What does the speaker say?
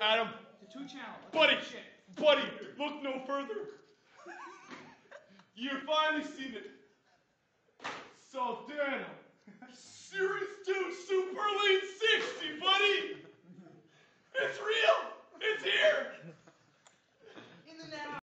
Adam. The two channel. Buddy, buddy, look no further. you finally seen it. Soldano. Series 2 Super League 60, buddy! It's real!